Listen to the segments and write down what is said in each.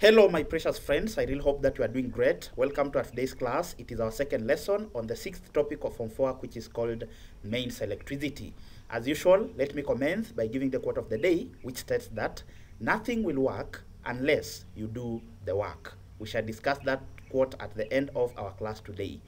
Hello, my precious friends. I really hope that you are doing great. Welcome to today's class. It is our second lesson on the sixth topic of Form 4, which is called mains electricity. As usual, let me commence by giving the quote of the day, which states that nothing will work unless you do the work. We shall discuss that quote at the end of our class today.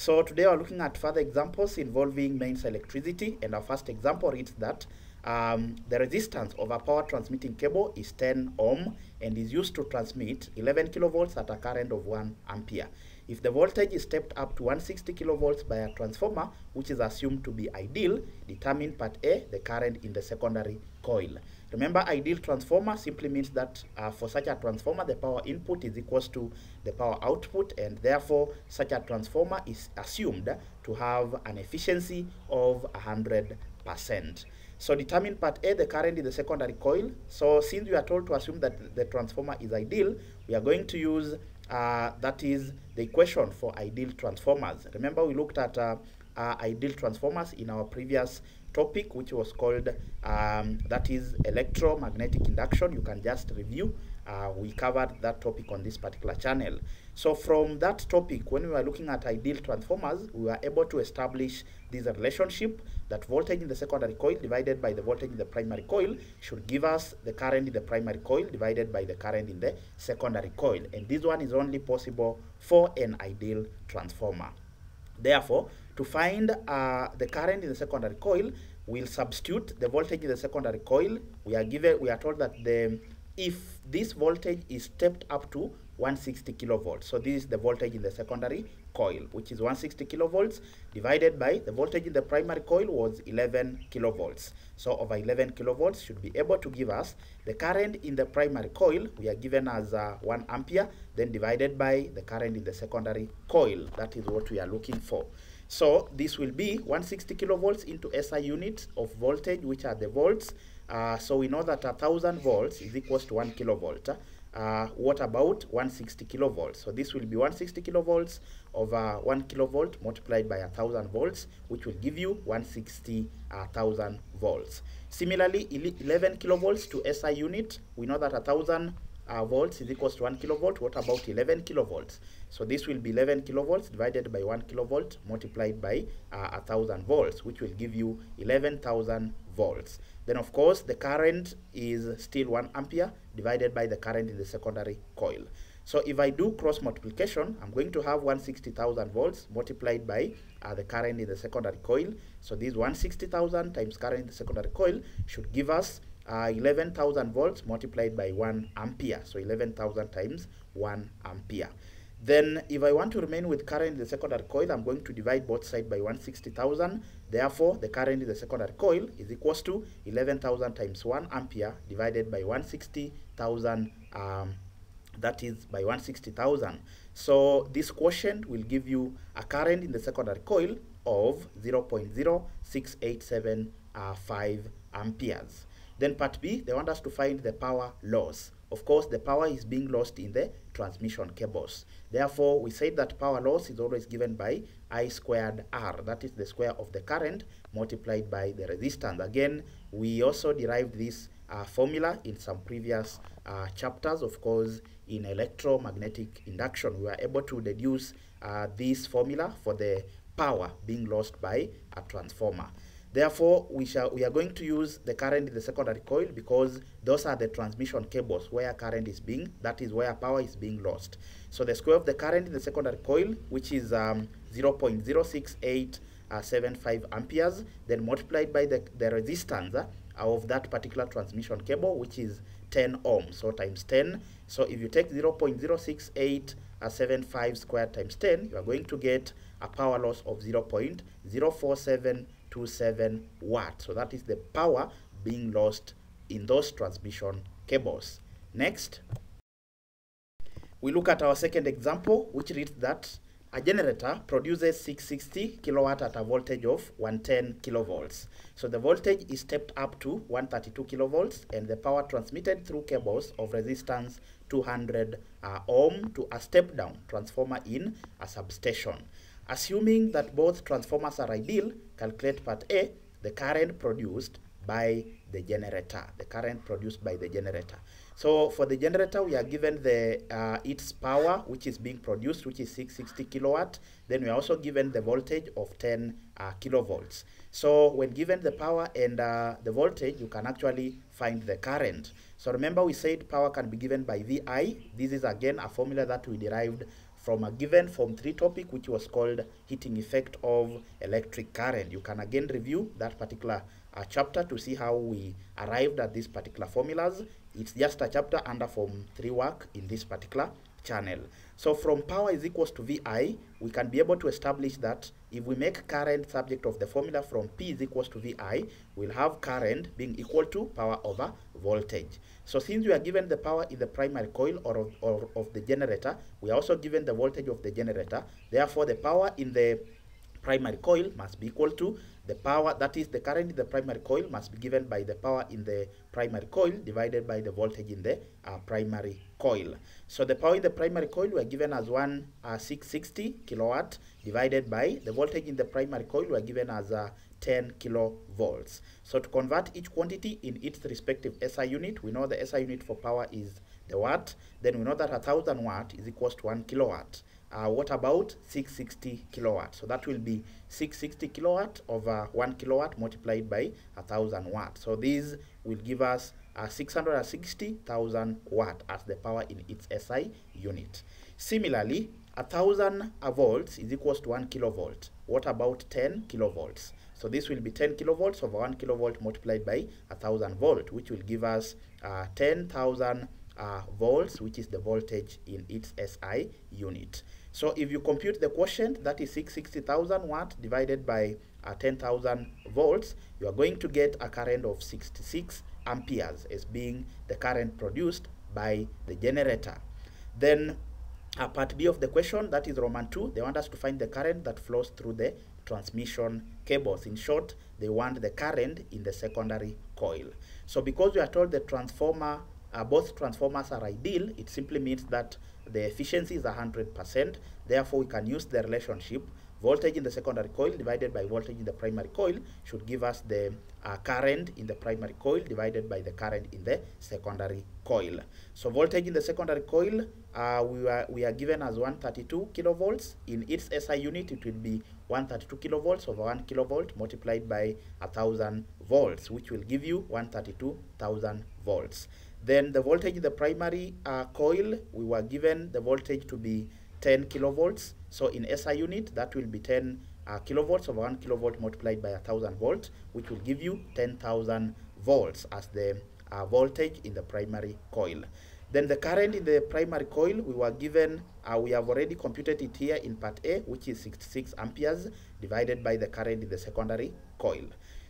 So today we're looking at further examples involving mains electricity, and our first example reads that um, the resistance of a power transmitting cable is 10 ohm and is used to transmit 11 kilovolts at a current of 1 ampere. If the voltage is stepped up to 160 kilovolts by a transformer, which is assumed to be ideal, determine part A, the current in the secondary coil. Remember, ideal transformer simply means that uh, for such a transformer, the power input is equals to the power output, and therefore, such a transformer is assumed to have an efficiency of 100%. So determine part A, the current in the secondary coil. So since we are told to assume that the transformer is ideal, we are going to use, uh, that is the equation for ideal transformers. Remember we looked at uh, uh, ideal transformers in our previous topic, which was called, um, that is electromagnetic induction. You can just review. Uh, we covered that topic on this particular channel. So from that topic, when we were looking at ideal transformers, we were able to establish this relationship that voltage in the secondary coil divided by the voltage in the primary coil should give us the current in the primary coil divided by the current in the secondary coil. And this one is only possible for an ideal transformer. Therefore, to find uh, the current in the secondary coil, we'll substitute the voltage in the secondary coil. We are given, we are told that the if this voltage is stepped up to 160 kilovolts. So this is the voltage in the secondary coil, which is 160 kilovolts divided by the voltage in the primary coil was 11 kilovolts. So over 11 kilovolts should be able to give us the current in the primary coil. We are given as uh, 1 ampere, then divided by the current in the secondary coil. That is what we are looking for. So this will be 160 kilovolts into SI units of voltage, which are the volts. Uh, so we know that a 1000 volts is equals to 1 kilovolt. Uh, what about 160 kilovolts? So this will be 160 kilovolts over 1 kilovolt multiplied by a 1000 volts, which will give you 160,000 uh, volts. Similarly, 11 kilovolts to SI unit, we know that a 1000 uh, volts is equals to 1 kilovolt. What about 11 kilovolts? So this will be 11 kilovolts divided by 1 kilovolt multiplied by uh, 1000 volts, which will give you 11,000 volts. Then of course the current is still 1 ampere divided by the current in the secondary coil. So if I do cross multiplication, I'm going to have 160,000 volts multiplied by uh, the current in the secondary coil. So this 160,000 times current in the secondary coil should give us uh, 11,000 volts multiplied by 1 ampere. So 11,000 times 1 ampere. Then if I want to remain with current in the secondary coil, I'm going to divide both sides by 160,000. Therefore, the current in the secondary coil is equals to 11,000 times 1 ampere divided by 160,000, um, that is by 160,000. So this quotient will give you a current in the secondary coil of 0.06875 uh, amperes. Then part B, they want us to find the power loss. Of course, the power is being lost in the transmission cables. Therefore, we say that power loss is always given by I squared R. That is the square of the current multiplied by the resistance. Again, we also derived this uh, formula in some previous uh, chapters. Of course, in electromagnetic induction, we were able to deduce uh, this formula for the power being lost by a transformer. Therefore, we shall we are going to use the current in the secondary coil because those are the transmission cables where current is being, that is where power is being lost. So the square of the current in the secondary coil, which is um, 0.06875 uh, amperes, then multiplied by the, the resistance uh, of that particular transmission cable, which is 10 ohms, so times 10. So if you take 0.06875 uh, squared times 10, you are going to get a power loss of 0.047 27 watts. So that is the power being lost in those transmission cables. Next, we look at our second example, which reads that a generator produces 660 kilowatt at a voltage of 110 kilovolts. So the voltage is stepped up to 132 kilovolts and the power transmitted through cables of resistance 200 uh, ohm to a step down transformer in a substation. Assuming that both transformers are ideal, calculate part A, the current produced by the generator, the current produced by the generator. So for the generator, we are given the uh, its power, which is being produced, which is 660 kilowatt. Then we are also given the voltage of 10 uh, kilovolts. So when given the power and uh, the voltage, you can actually find the current. So remember we said power can be given by VI. This is again a formula that we derived from a given form 3 topic which was called heating effect of electric current. You can again review that particular uh, chapter to see how we arrived at these particular formulas. It's just a chapter under form 3 work in this particular channel. So from power is equals to VI, we can be able to establish that if we make current subject of the formula from P is equals to VI, we'll have current being equal to power over voltage. So since we are given the power in the primary coil or of, or of the generator, we are also given the voltage of the generator. Therefore, the power in the primary coil must be equal to the power, that is the current in the primary coil must be given by the power in the primary coil divided by the voltage in the uh, primary coil. So the power in the primary coil we are given as one uh, 660 kilowatt divided by the voltage in the primary coil we are given as uh, 10 kilovolts. So to convert each quantity in its respective SI unit, we know the SI unit for power is the watt. Then we know that a thousand watt is equals to one kilowatt. Uh, what about 660 kilowatt? So that will be 660 kilowatt over 1 kilowatt multiplied by 1000 watt. So this will give us uh, 660,000 watt as the power in its SI unit. Similarly, 1000 volts is equals to 1 kilovolt. What about 10 kilovolts? So this will be 10 kilovolts over 1 kilovolt multiplied by 1000 volt, which will give us uh, 10,000 uh, volts, which is the voltage in its SI unit. So if you compute the quotient, that is 660,000 watt divided by uh, 10,000 volts, you are going to get a current of 66 amperes as being the current produced by the generator. Then uh, part B of the question, that is Roman 2, they want us to find the current that flows through the transmission cables. In short, they want the current in the secondary coil. So because we are told the transformer uh, both transformers are ideal, it simply means that the efficiency is 100%. Therefore, we can use the relationship voltage in the secondary coil divided by voltage in the primary coil should give us the uh, current in the primary coil divided by the current in the secondary coil. So voltage in the secondary coil, uh, we, are, we are given as 132 kilovolts. In its SI unit, it will be 132 kilovolts over 1 kilovolt multiplied by 1000 volts, which will give you 132,000 volts. Then the voltage in the primary uh, coil, we were given the voltage to be 10 kilovolts. So in SI unit, that will be 10 uh, kilovolts over 1 kilovolt multiplied by 1000 volts, which will give you 10,000 volts as the uh, voltage in the primary coil. Then the current in the primary coil, we were given, uh, we have already computed it here in part A, which is 66 amperes divided by the current in the secondary coil.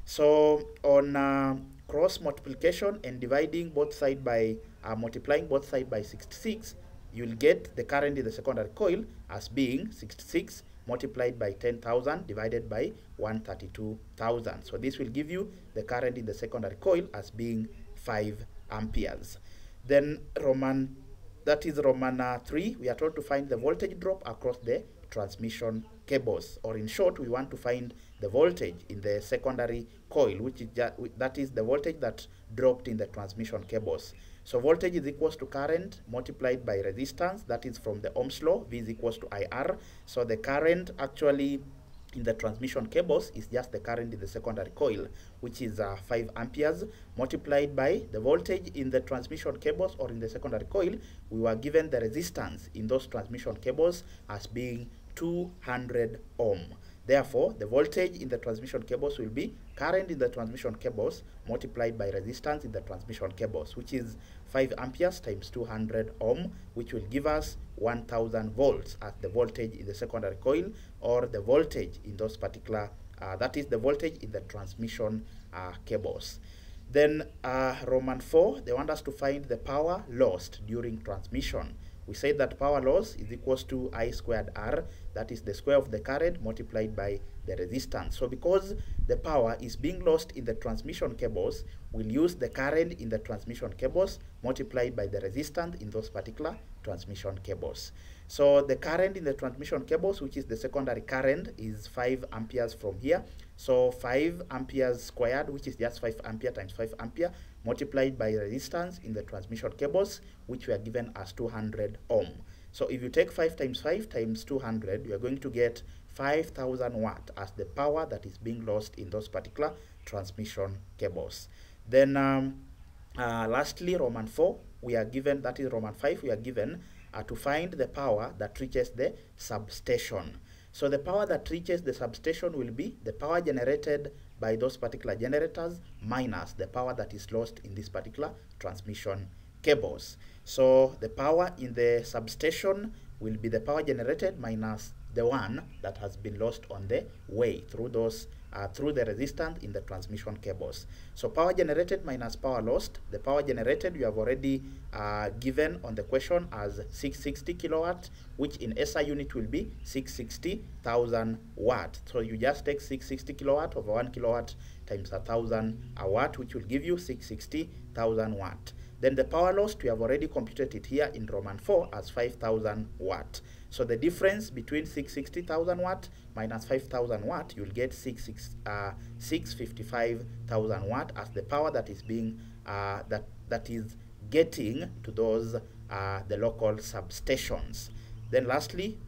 So on uh, cross multiplication and dividing both side by uh, multiplying both side by 66 you'll get the current in the secondary coil as being 66 multiplied by 10,000 divided by 132,000 so this will give you the current in the secondary coil as being 5 amperes. Then roman that is roman uh, 3 we are told to find the voltage drop across the transmission cables or in short we want to find the voltage in the secondary coil which is that is the voltage that dropped in the transmission cables. So voltage is equals to current multiplied by resistance that is from the ohm's law v is equals to ir so the current actually in the transmission cables is just the current in the secondary coil which is uh, 5 amperes multiplied by the voltage in the transmission cables or in the secondary coil. We were given the resistance in those transmission cables as being 200 ohm Therefore, the voltage in the transmission cables will be current in the transmission cables multiplied by resistance in the transmission cables, which is 5 amperes times 200 ohm, which will give us 1000 volts as the voltage in the secondary coil or the voltage in those particular, uh, that is the voltage in the transmission uh, cables. Then uh, Roman 4, they want us to find the power lost during transmission we say that power loss is equals to I squared R, that is the square of the current multiplied by the resistance. So because the power is being lost in the transmission cables, we'll use the current in the transmission cables multiplied by the resistance in those particular transmission cables. So the current in the transmission cables, which is the secondary current, is 5 amperes from here. So 5 amperes squared, which is just 5 ampere times 5 ampere, multiplied by resistance in the transmission cables, which we are given as 200 ohm. So if you take 5 times 5 times 200, you are going to get 5000 watt as the power that is being lost in those particular transmission cables. Then um, uh, lastly, Roman 4, we are given, that is Roman 5, we are given uh, to find the power that reaches the substation. So the power that reaches the substation will be the power generated by those particular generators minus the power that is lost in this particular transmission cables. So the power in the substation will be the power generated minus the one that has been lost on the way through those uh, through the resistance in the transmission cables. So power generated minus power lost. The power generated you have already uh, given on the question as 660 kilowatt, which in SI unit will be 660,000 watt. So you just take 660 kilowatt over 1 kilowatt times a thousand a watt, which will give you 660,000 watt. Then the power lost, we have already computed it here in Roman 4 as 5,000 watt. So the difference between 660,000 watt minus 5,000 watt, you'll get 6, uh, 655,000 watt as the power that is being, uh, that, that is getting to those, uh, the local substations. Then lastly,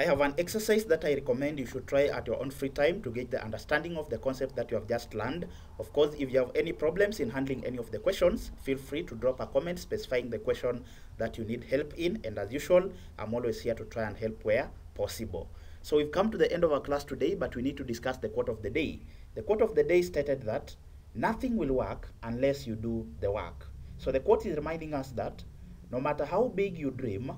I have an exercise that I recommend you should try at your own free time to get the understanding of the concept that you have just learned. Of course, if you have any problems in handling any of the questions, feel free to drop a comment specifying the question that you need help in. And as usual, I'm always here to try and help where possible. So we've come to the end of our class today, but we need to discuss the quote of the day. The quote of the day stated that nothing will work unless you do the work. So the quote is reminding us that no matter how big you dream,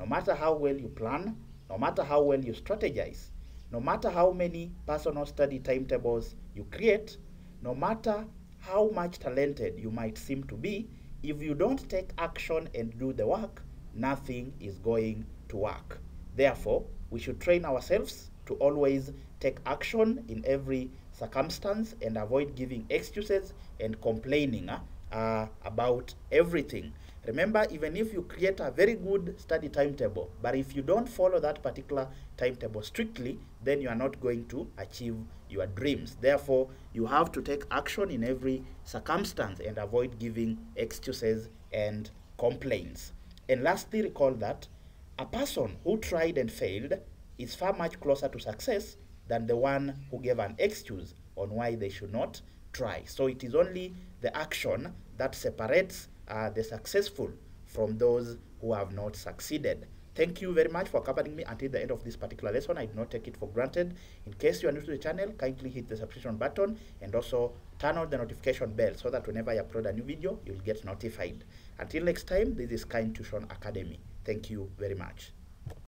no matter how well you plan, no matter how well you strategize, no matter how many personal study timetables you create, no matter how much talented you might seem to be, if you don't take action and do the work, nothing is going to work. Therefore, we should train ourselves to always take action in every circumstance and avoid giving excuses and complaining uh, about everything. Remember, even if you create a very good study timetable, but if you don't follow that particular timetable strictly, then you are not going to achieve your dreams. Therefore, you have to take action in every circumstance and avoid giving excuses and complaints. And lastly, recall that a person who tried and failed is far much closer to success than the one who gave an excuse on why they should not try. So it is only the action that separates uh, the successful from those who have not succeeded. Thank you very much for accompanying me until the end of this particular lesson. I do not take it for granted. In case you are new to the channel, kindly hit the subscription button and also turn on the notification bell so that whenever I upload a new video, you'll get notified. Until next time, this is Kind Tuition Academy. Thank you very much.